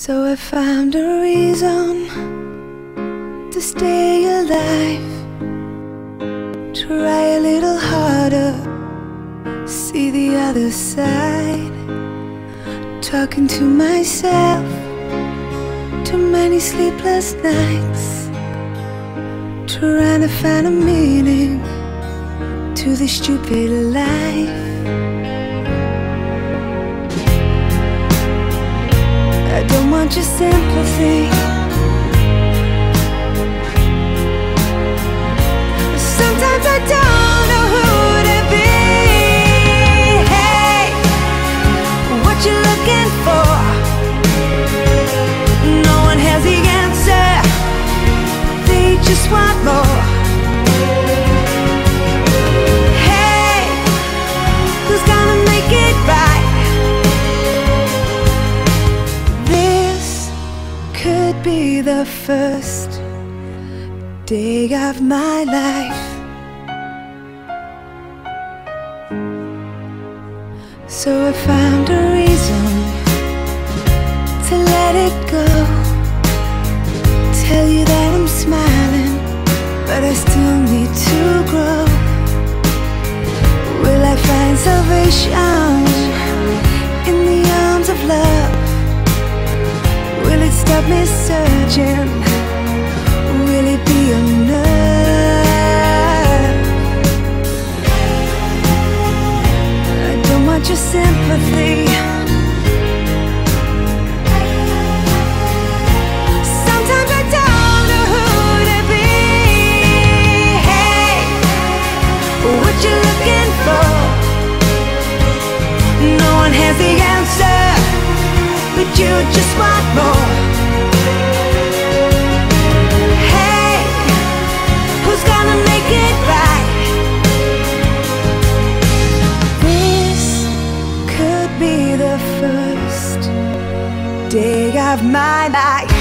So I found a reason to stay alive. Try a little harder, see the other side. Talking to myself, too many sleepless nights. Trying to find a meaning to this stupid life. Want your sympathy. Sometimes I don't know who to be. Hey, what you looking for? No one has the answer. They just want more. First day of my life. So I found a reason to let it go. Tell you that I'm smiling, but I still need to grow. Will I find salvation Will me searching? Will it be enough? I don't want your sympathy. Sometimes I don't know who to be. Hey, what you looking for? No one has the day of my life.